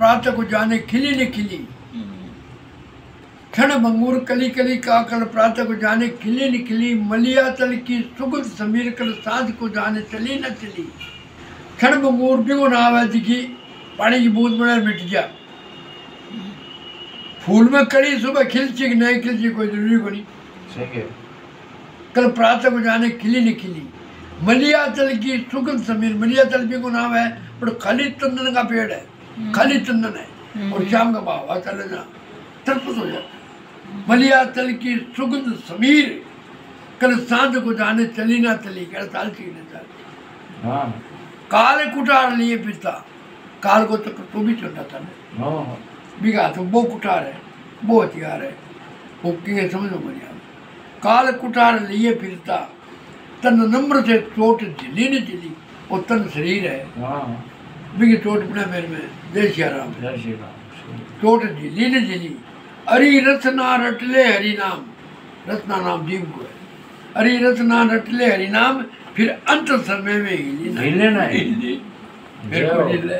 प्रातः को जाने खिली न खिली। क्षण मंगूर कली कली काकल प्रातः को जाने खिली न खिली। मलिया तल की सुगंध समीर कर साँझ को जाने चली न चली। क्षण मंगूर भी वो नाव है दिखी पानी की बूंद बना मिट गया फूल में कड़ी सुबह खिलची कि नहीं खिलची कोई ज़रूरी को नहीं। कल प्रातः को जाने खिली न खिली। मलियातल की सुगंध समीर मलियातल भी को नाम है पर खाली चंदन का पेड़ है। खाली चंदन है और शाम का भाव चले जा। तरपत हो जाता। मलियातल की सुगंध समीर। कल साँझ को जाने चली ना चली कल साल की न चली हाँ। काल कुटार लिए पिता। काल को तो तू भी था ना। हाँ। बिगा तो वो कुटार है वो हथियार है। वो किए समझो बढ़िया काल कुटार लिए फिरता तन नम्र से चोट झिली न झिली और तन शरीर है। हाँ। बिगी चोट अपने मेरे में जय श्री राम जय श्री राम चोट झिली न झिली हरि रत्ना रटले हरि नाम रत्ना नाम जीव को है। हरि रत्ना रटले हरि नाम फिर अंत समय में हिली ना? हिले ना हिली फिर को हिले